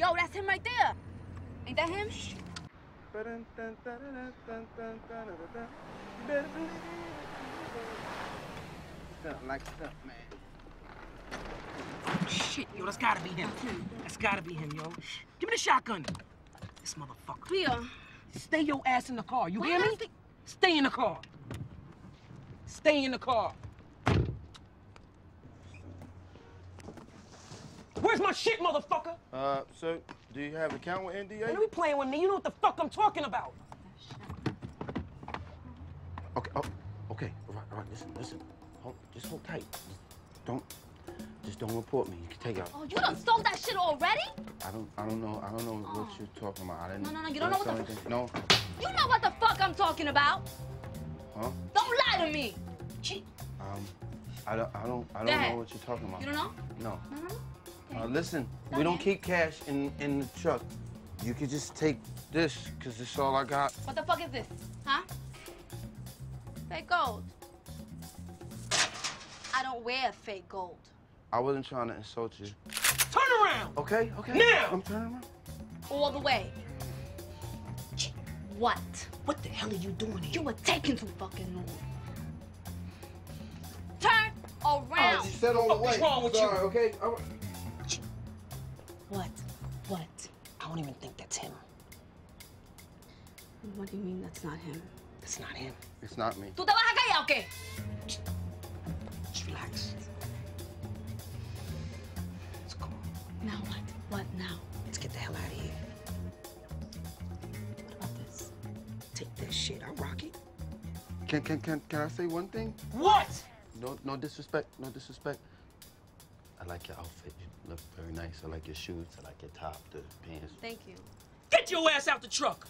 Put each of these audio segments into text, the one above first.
Yo, that's him right there. Ain't that him? Stunt like stunt, man. Shit, yo, that's gotta be him. That's gotta be him, yo. Give me the shotgun. This motherfucker. Leah. Stay your ass in the car. You Why hear me? stay- Stay in the car. Stay in the car. Where's my shit, motherfucker? Uh, so, do you have an account with NDA? don't be playing with me. You know what the fuck I'm talking about. Okay, oh, okay, all right, all right, listen, listen. Hold, just hold tight. Just don't, just don't report me. You can take out. Oh, you done stole that shit already? I don't, I don't know, I don't know what you're talking about. I didn't. No, no, no, you don't know what the- anything. No, You know what the fuck I'm talking about. huh? Don't lie to me. Um, I don't, I don't, I don't Dad. know what you're talking about. You don't know? No. No, no, no. Uh, listen, Go we don't keep cash in in the truck. You could just take this, cause this is all I got. What the fuck is this? Huh? Fake gold. I don't wear fake gold. I wasn't trying to insult you. Turn around. Okay, okay. Now! I'm turning around. All the way. What? What the hell are you doing here? You were taking too fucking long. Turn around. she said on the What is way. wrong with you? Sorry, okay. All right. What? What? I don't even think that's him. What do you mean that's not him? That's not him. It's not me. ¿Tú te vas a callar o qué? Just relax. Let's go. Now what? What now? Let's get the hell out of here. What about this? Take that shit. I'll rock it. Can can can can I say one thing? What? No no disrespect. No disrespect. I like your outfit. You look very nice. I like your shoes. I like your top, the pants. Thank you. Get your ass out the truck.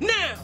Now.